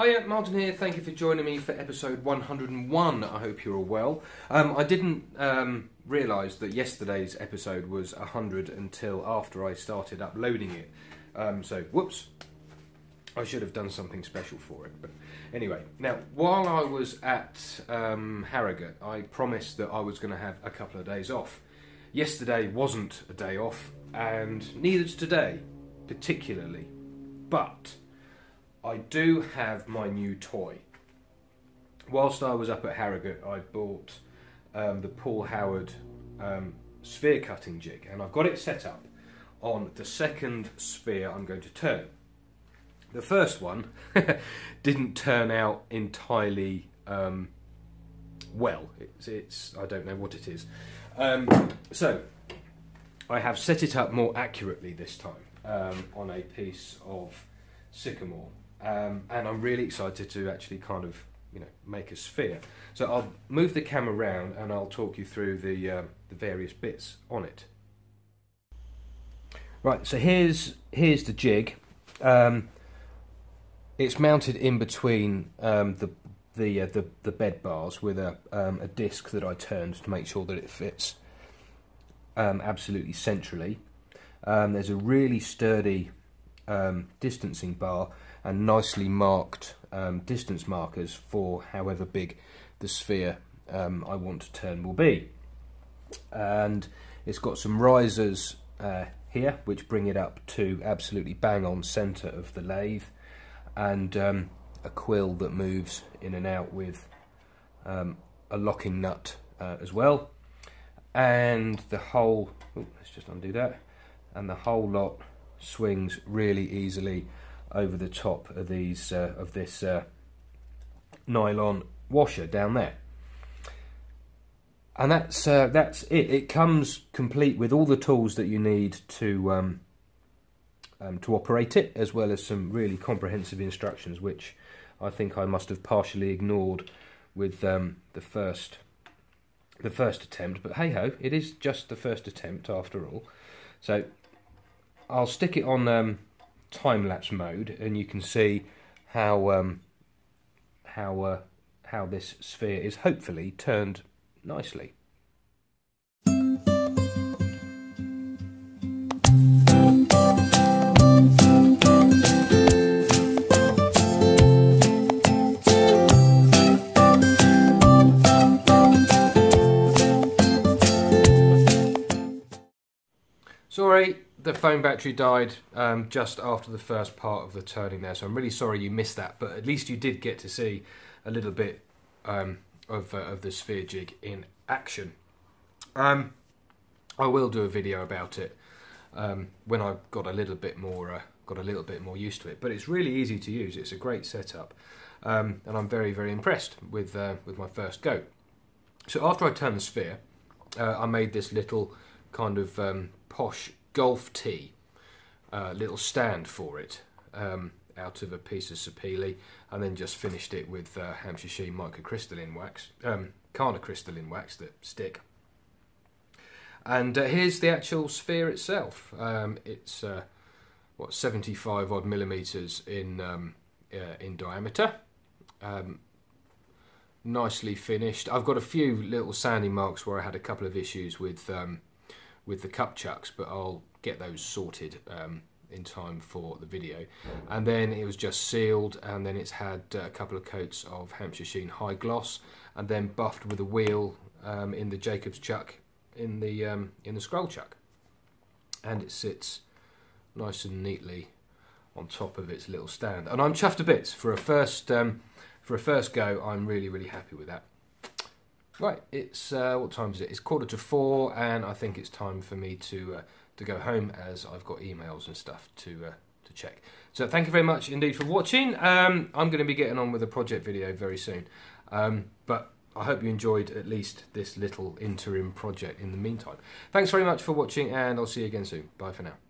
Hiya, Martin here. Thank you for joining me for episode 101. I hope you're all well. Um, I didn't um, realise that yesterday's episode was 100 until after I started uploading it. Um, so, whoops. I should have done something special for it. But anyway, now, while I was at um, Harrogate, I promised that I was going to have a couple of days off. Yesterday wasn't a day off, and neither's today, particularly. But I do have my new toy. Whilst I was up at Harrogate, I bought um, the Paul Howard um, sphere cutting jig, and I've got it set up on the second sphere I'm going to turn. The first one didn't turn out entirely um, well. It's, it's, I don't know what it is. Um, so I have set it up more accurately this time um, on a piece of sycamore, um, and I'm really excited to actually kind of you know make a sphere. So I'll move the camera around and I'll talk you through the um, the various bits on it. Right, so here's here's the jig. Um, it's mounted in between um, the the, uh, the the bed bars with a um, a disc that I turned to make sure that it fits absolutely centrally. There's a really sturdy distancing bar and nicely marked um, distance markers for however big the sphere I want to turn will be. And it's got some risers uh, here which bring it up to absolutely bang on centre of the lathe and um, a quill that moves in and out with um, a locking nut uh, as well and the whole oh, let's just undo that and the whole lot swings really easily over the top of these uh, of this uh, nylon washer down there and that's uh, that's it. It comes complete with all the tools that you need to um, um, to operate it, as well as some really comprehensive instructions, which I think I must have partially ignored with um, the first the first attempt. But hey ho, it is just the first attempt after all. So I'll stick it on um, time lapse mode, and you can see how um, how uh, how this sphere is hopefully turned nicely. Sorry, the phone battery died um, just after the first part of the turning there, so I'm really sorry you missed that, but at least you did get to see a little bit um, of, uh, of the sphere jig in action. Um, I will do a video about it um, when I've got a little bit more uh, got a little bit more used to it. But it's really easy to use. It's a great setup, um, and I'm very very impressed with uh, with my first go. So after I turned the sphere, uh, I made this little kind of um, posh golf tee, uh, little stand for it. Um, out of a piece of sapele and then just finished it with uh, Hampshire Sheen microcrystalline wax, um, carnocrystalline wax that stick. And uh, here's the actual sphere itself. Um, it's uh, what 75 odd millimeters in um, uh, in diameter. Um, nicely finished. I've got a few little sanding marks where I had a couple of issues with um, with the cup chucks, but I'll get those sorted um, in time for the video. And then it was just sealed, and then it's had uh, a couple of coats of Hampshire Sheen High Gloss, and then buffed with a wheel um, in the Jacobs chuck in the um, in the scroll chuck, and it sits nice and neatly on top of its little stand. And I'm chuffed to bits for a first um, for a first go. I'm really really happy with that. Right, it's uh, what time is it? It's quarter to four, and I think it's time for me to uh, to go home as I've got emails and stuff to uh, to check. So thank you very much indeed for watching. Um, I'm going to be getting on with a project video very soon, um, but I hope you enjoyed at least this little interim project in the meantime. Thanks very much for watching, and I'll see you again soon. Bye for now.